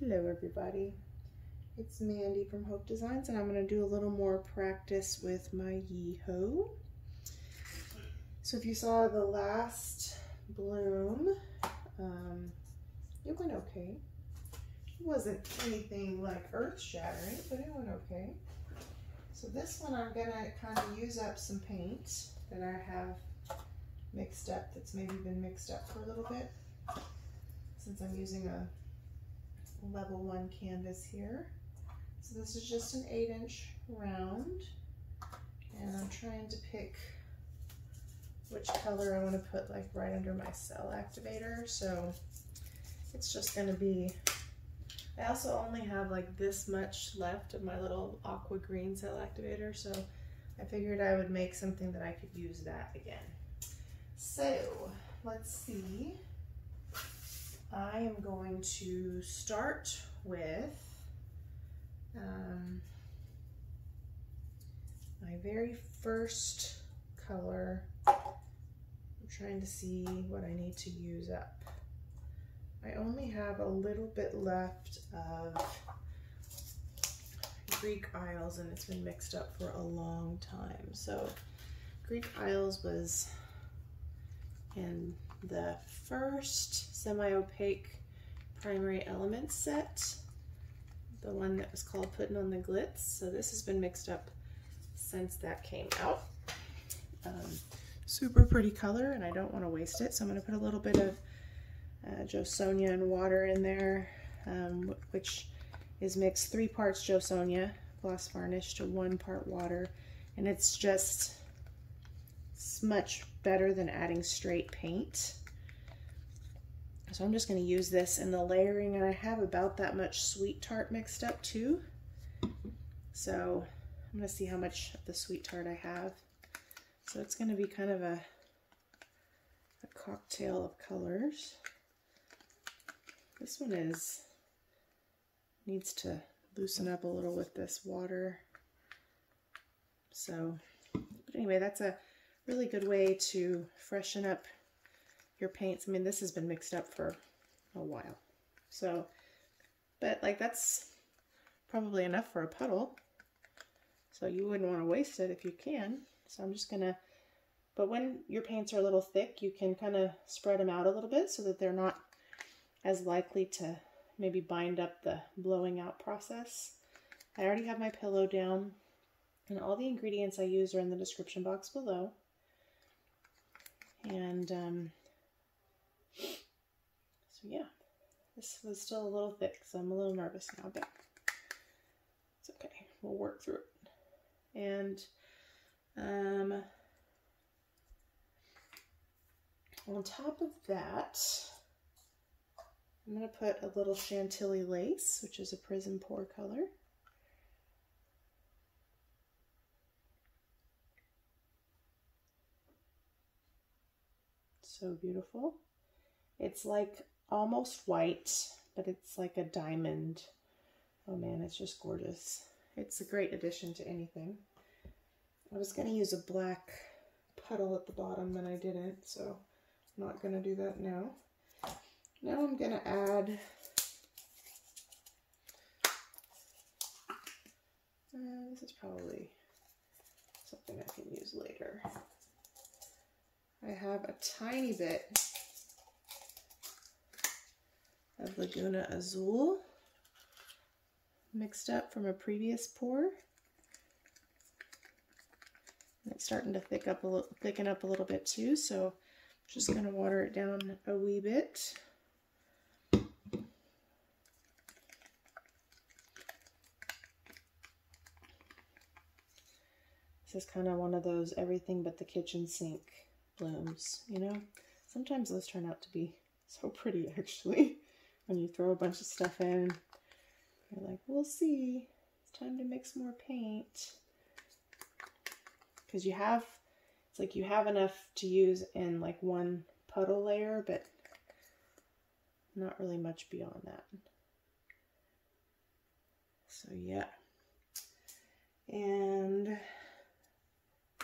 Hello everybody, it's Mandy from Hope Designs and I'm going to do a little more practice with my Yiiho. So if you saw the last bloom, um, it went okay. It wasn't anything like earth shattering, but it went okay. So this one I'm going to kind of use up some paint that I have mixed up that's maybe been mixed up for a little bit since I'm using a level one canvas here. So this is just an eight inch round and I'm trying to pick which color I want to put like right under my cell activator. So it's just going to be, I also only have like this much left of my little aqua green cell activator. So I figured I would make something that I could use that again. So let's see. I am going to start with um, my very first color. I'm trying to see what I need to use up. I only have a little bit left of Greek Isles and it's been mixed up for a long time. So Greek Isles was in the first semi-opaque primary element set, the one that was called Putting on the Glitz. So this has been mixed up since that came out. Um, super pretty color and I don't want to waste it. So I'm going to put a little bit of uh, Jo Sonja and water in there, um, which is mixed three parts Jo Sonja gloss varnish to one part water. And it's just it's much better than adding straight paint. So I'm just going to use this in the layering and I have about that much sweet tart mixed up too. So I'm going to see how much of the sweet tart I have. So it's going to be kind of a, a cocktail of colors. This one is, needs to loosen up a little with this water. So, but anyway, that's a really good way to freshen up your paints. I mean, this has been mixed up for a while. So, but like that's probably enough for a puddle. So you wouldn't want to waste it if you can. So I'm just going to, but when your paints are a little thick, you can kind of spread them out a little bit so that they're not as likely to maybe bind up the blowing out process. I already have my pillow down and all the ingredients I use are in the description box below. And um, so yeah, this was still a little thick, so I'm a little nervous now, but it's okay. We'll work through it. And um, on top of that, I'm going to put a little Chantilly lace, which is a Prizm Pour color. So beautiful. It's like almost white, but it's like a diamond. Oh man, it's just gorgeous. It's a great addition to anything. I was going to use a black puddle at the bottom, but I didn't, so I'm not going to do that now. Now I'm going to add uh, this is probably something I can use later. I have a tiny bit of Laguna Azul mixed up from a previous pour. And it's starting to thick up a thicken up a little bit too, so I'm just going to water it down a wee bit. This is kind of one of those everything but the kitchen sink blooms, you know? Sometimes those turn out to be so pretty, actually. when you throw a bunch of stuff in, you're like, we'll see. It's time to mix more paint. Because you have, it's like you have enough to use in like one puddle layer, but not really much beyond that. So yeah. And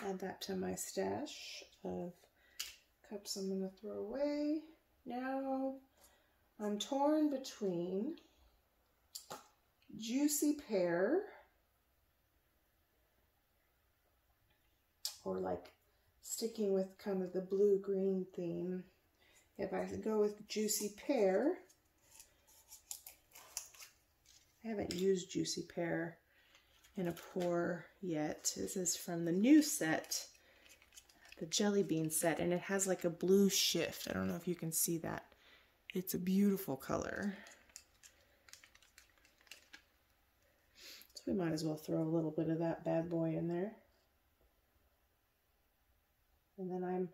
add that to my stash of cups I'm going to throw away. Now I'm torn between Juicy Pear. Or like sticking with kind of the blue-green theme. If I go with Juicy Pear, I haven't used Juicy Pear in a pour yet. This is from the new set, the Jelly Bean set, and it has like a blue shift. I don't know if you can see that. It's a beautiful color. So we might as well throw a little bit of that bad boy in there. And then I'm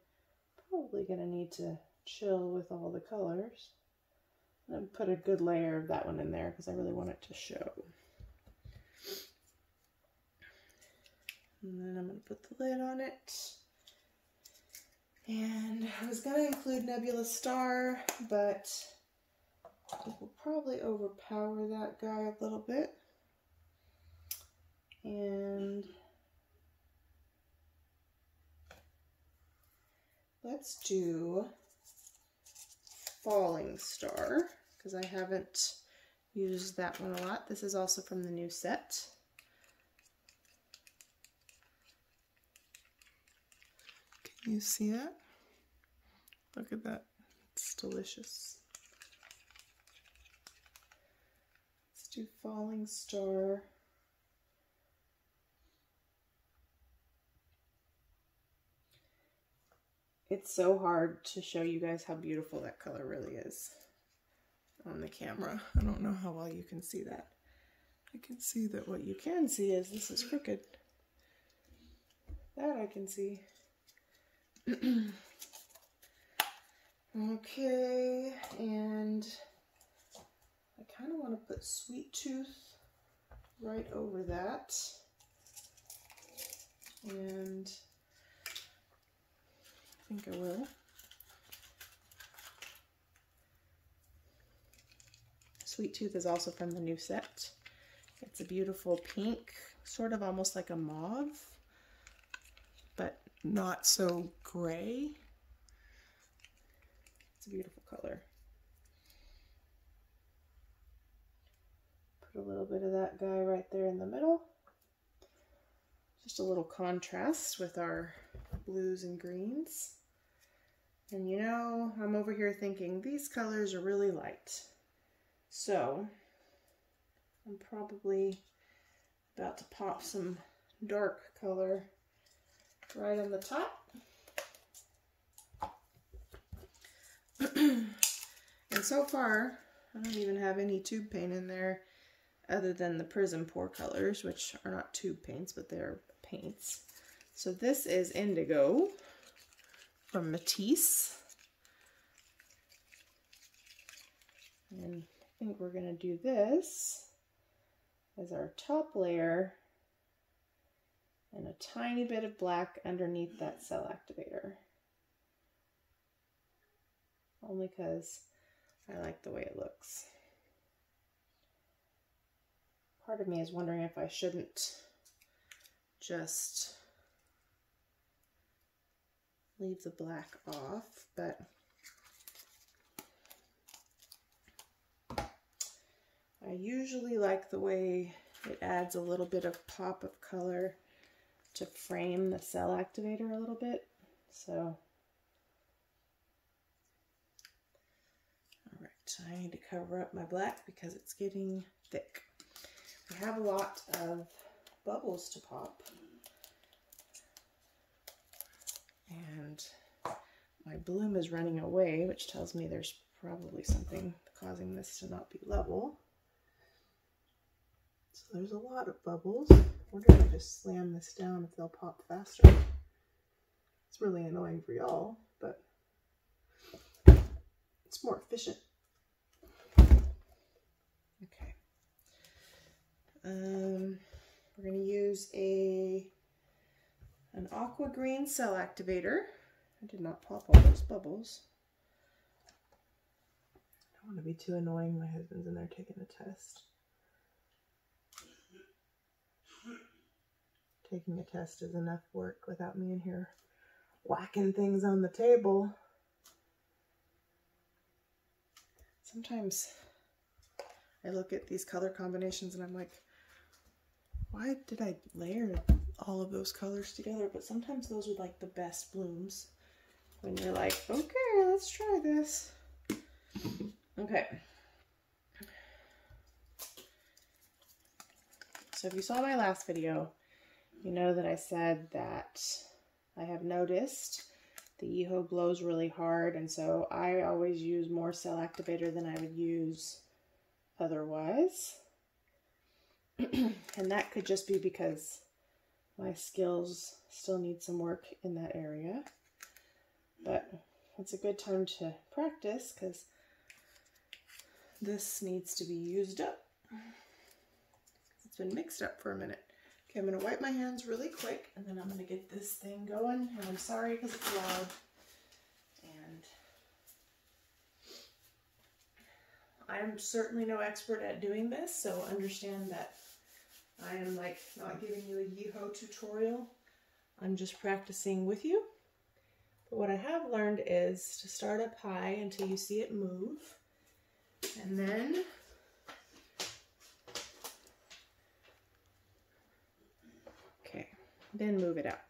probably going to need to chill with all the colors. And put a good layer of that one in there because I really want it to show. And then I'm going to put the lid on it. And I was going to include Nebula Star, but it will probably overpower that guy a little bit. And let's do Falling Star because I haven't used that one a lot. This is also from the new set. You see that? Look at that. It's delicious. Let's do Falling Star. It's so hard to show you guys how beautiful that color really is on the camera. I don't know how well you can see that. I can see that what you can see is this is crooked. That I can see. Okay, and I kind of want to put Sweet Tooth right over that. And I think I will. Sweet Tooth is also from the new set. It's a beautiful pink, sort of almost like a mauve, not so gray. It's a beautiful color. Put a little bit of that guy right there in the middle. Just a little contrast with our blues and greens. And you know, I'm over here thinking these colors are really light. So I'm probably about to pop some dark color right on the top. and so far, I don't even have any tube paint in there other than the Prizm Pour colors, which are not tube paints, but they're paints. So this is Indigo from Matisse. And I think we're going to do this as our top layer and a tiny bit of black underneath that cell activator. Only because I like the way it looks. Part of me is wondering if I shouldn't just leave the black off, but I usually like the way it adds a little bit of pop of color to frame the cell activator a little bit. So, all right, I need to cover up my black because it's getting thick. We have a lot of bubbles to pop. And my bloom is running away, which tells me there's probably something causing this to not be level. So there's a lot of bubbles. I wonder if I just slam this down if they'll pop faster. It's really annoying for y'all, but it's more efficient. Okay. Um, we're going to use a an aqua green cell activator. I did not pop all those bubbles. I don't want to be too annoying. My husband's in there taking a test. Taking a test is enough work without me in here whacking things on the table. Sometimes I look at these color combinations and I'm like, why did I layer all of those colors together? But sometimes those are like the best blooms when you're like, okay, let's try this. Okay. So if you saw my last video, you know that I said that I have noticed the Yiiho blows really hard and so I always use more cell activator than I would use otherwise. and that could just be because my skills still need some work in that area. But it's a good time to practice because this needs to be used up. It's been mixed up for a minute. Okay, I'm going to wipe my hands really quick and then I'm going to get this thing going. And I'm sorry because it's loud. And I'm certainly no expert at doing this, so understand that I am like not giving you a Yiiho tutorial. I'm just practicing with you. But what I have learned is to start up high until you see it move. And then okay, then move it out.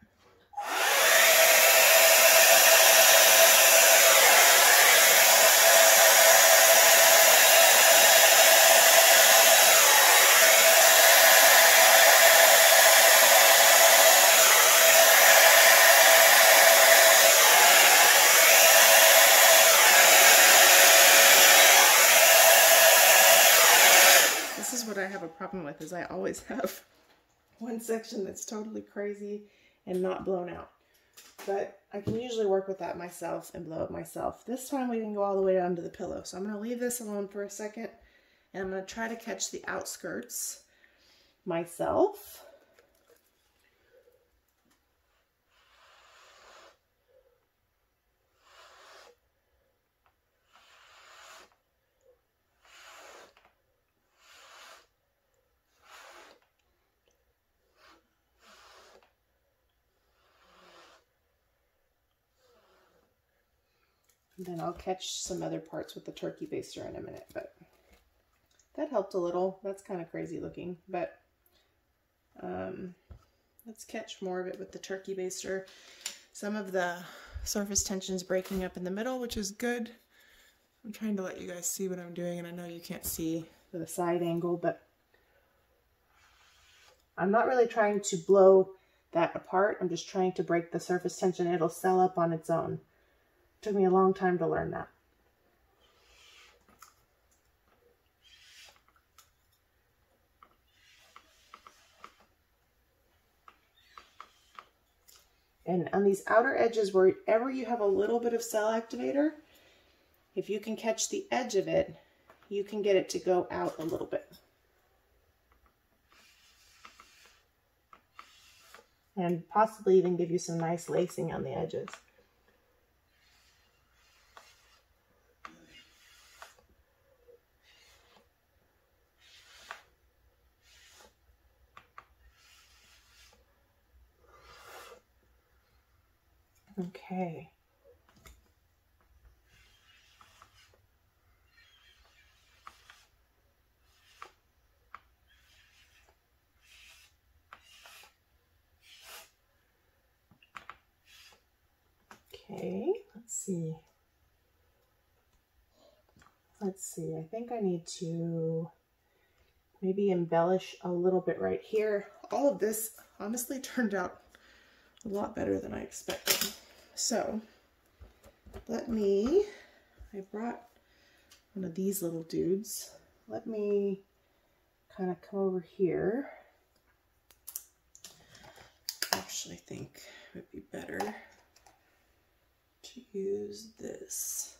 This is what I have a problem with is I always have one section that's totally crazy and not blown out. But I can usually work with that myself and blow it myself. This time we didn't go all the way down to the pillow. So I'm going to leave this alone for a second. And I'm going to try to catch the outskirts myself. Then I'll catch some other parts with the turkey baster in a minute, but that helped a little. That's kind of crazy looking, but um, let's catch more of it with the turkey baster. Some of the surface tension's breaking up in the middle, which is good. I'm trying to let you guys see what I'm doing, and I know you can't see the side angle, but I'm not really trying to blow that apart. I'm just trying to break the surface tension. It'll cell up on its own. Took me a long time to learn that. And on these outer edges, wherever you have a little bit of cell activator, if you can catch the edge of it, you can get it to go out a little bit. And possibly even give you some nice lacing on the edges. Okay. Okay, let's see. Let's see, I think I need to maybe embellish a little bit right here. All of this honestly turned out a lot better than I expected. So let me, I brought one of these little dudes. Let me kind of come over here. Actually, I think it would be better to use this.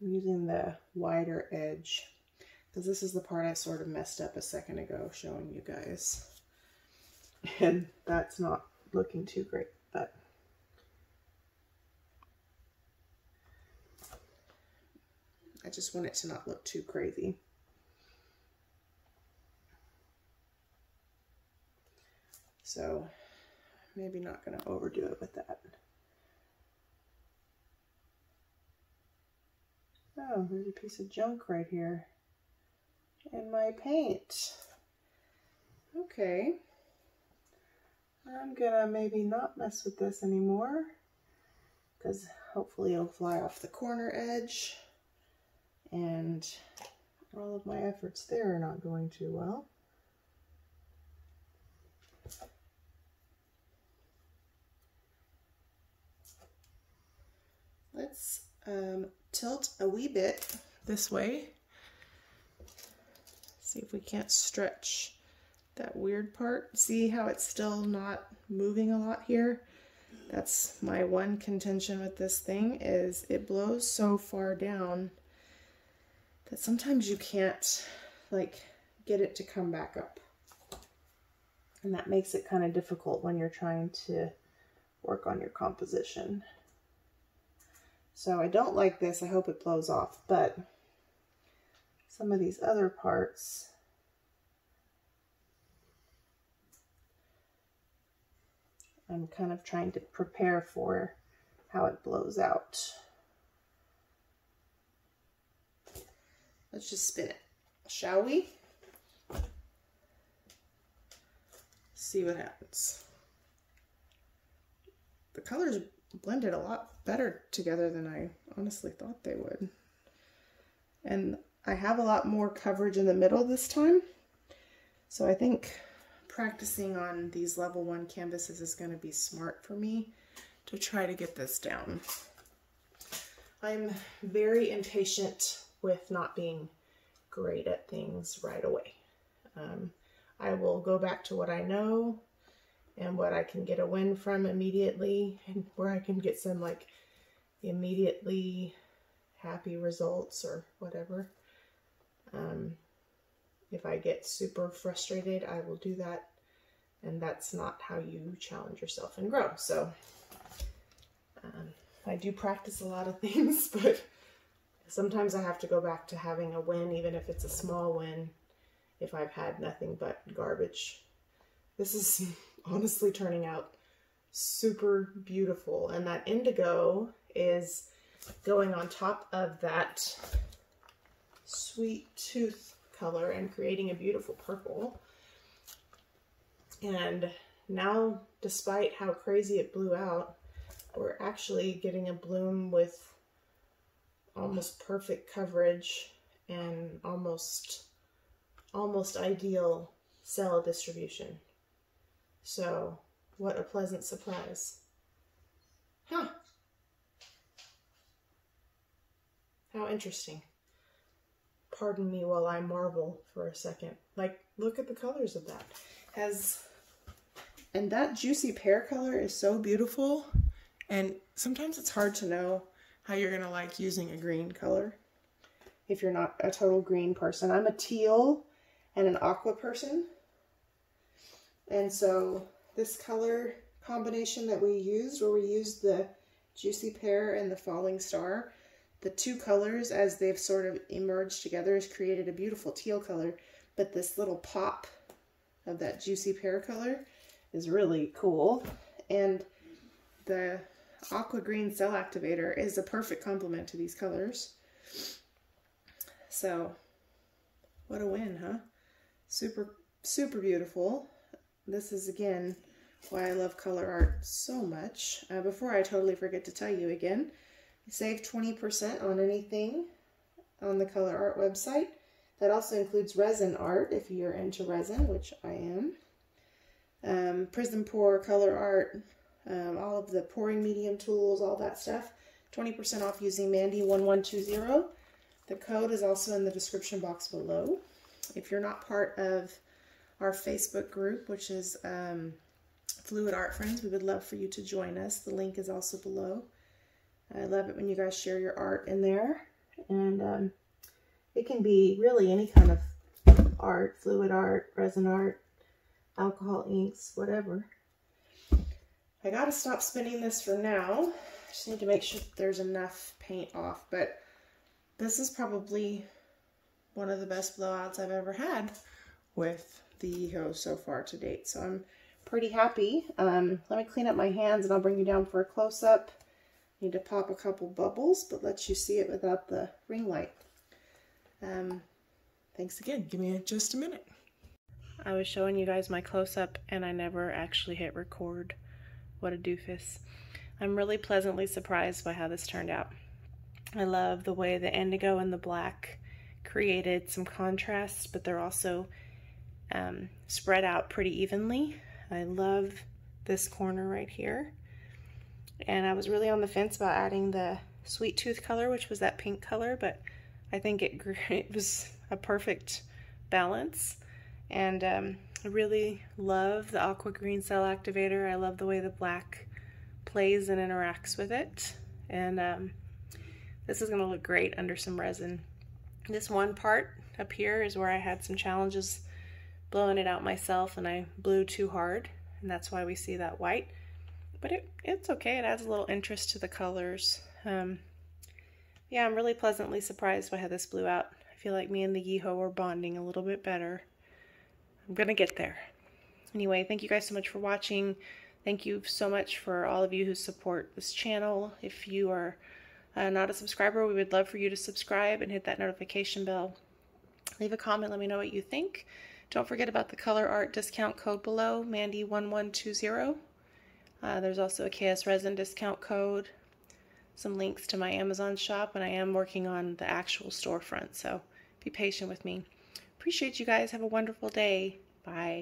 I'm using the wider edge because this is the part I sort of messed up a second ago showing you guys. And that's not looking too great, but I just want it to not look too crazy. So maybe not going to overdo it with that. Oh, there's a piece of junk right here in my paint. Okay. I'm gonna maybe not mess with this anymore because hopefully it'll fly off the corner edge and all of my efforts there are not going too well. Let's um, tilt a wee bit this way. See if we can't stretch that weird part. See how it's still not moving a lot here? That's my one contention with this thing is it blows so far down that sometimes you can't like get it to come back up. And that makes it kind of difficult when you're trying to work on your composition. So I don't like this. I hope it blows off, but some of these other parts I'm kind of trying to prepare for how it blows out. Let's just spin it, shall we? See what happens. The colors blended a lot better together than I honestly thought they would. And I have a lot more coverage in the middle this time. So I think practicing on these level one canvases is going to be smart for me to try to get this down. I'm very impatient with not being great at things right away. Um, I will go back to what I know and what I can get a win from immediately and where I can get some like immediately happy results or whatever. Um, if I get super frustrated, I will do that. And that's not how you challenge yourself and grow. So um, I do practice a lot of things, but sometimes I have to go back to having a win, even if it's a small win, if I've had nothing but garbage. This is honestly turning out super beautiful. And that indigo is going on top of that sweet tooth color and creating a beautiful purple. And now, despite how crazy it blew out, we're actually getting a bloom with almost perfect coverage and almost almost ideal cell distribution. So, what a pleasant surprise. Huh. How interesting pardon me while I marvel for a second. Like, look at the colors of that. Has and that juicy pear color is so beautiful. And sometimes it's hard to know how you're gonna like using a green color if you're not a total green person. I'm a teal and an aqua person. And so this color combination that we used, where we used the juicy pear and the falling star, the two colors as they've sort of emerged together has created a beautiful teal color, but this little pop of that juicy pear color is really cool. And the aqua green cell activator is a perfect complement to these colors. So what a win, huh? Super, super beautiful. This is again why I love Colourarte so much. Uh, before I totally forget to tell you again, Save 20% on anything on the Colourarte website. That also includes resin art if you're into resin, which I am. Um, Prizm Pour, Colourarte, um, all of the pouring medium tools, all that stuff. 20% off using Mandy1120. The code is also in the description box below. If you're not part of our Facebook group, which is um, Fluid Art Friends, we would love for you to join us. The link is also below. I love it when you guys share your art in there. And um, it can be really any kind of art, fluid art, resin art, alcohol inks, whatever. I gotta stop spinning this for now. Just need to make sure there's enough paint off, but this is probably one of the best blowouts I've ever had with the Yiiho so far to date. So I'm pretty happy. Um, let me clean up my hands and I'll bring you down for a close-up. Need to pop a couple bubbles, but let you see it without the ring light. Um, thanks again. Give me just a minute. I was showing you guys my close-up and I never actually hit record. What a doofus. I'm really pleasantly surprised by how this turned out. I love the way the indigo and the black created some contrast, but they're also um, spread out pretty evenly. I love this corner right here. And I was really on the fence about adding the sweet tooth color, which was that pink color, but I think it, it was a perfect balance. And um, I really love the aqua green cell activator. I love the way the black plays and interacts with it. And um, this is gonna look great under some resin. This one part up here is where I had some challenges blowing it out myself and I blew too hard and that's why we see that white. But it, it's okay, it adds a little interest to the colors. Um, yeah, I'm really pleasantly surprised by how this blew out. I feel like me and the Yiiho are bonding a little bit better. I'm gonna get there. Anyway, thank you guys so much for watching. Thank you so much for all of you who support this channel. If you are uh, not a subscriber, we would love for you to subscribe and hit that notification bell. Leave a comment, let me know what you think. Don't forget about the Colourarte discount code below, Mandy1120. Uh, there's also a KS Resin discount code, some links to my Amazon shop, and I am working on the actual storefront, so be patient with me. Appreciate you guys. Have a wonderful day. Bye.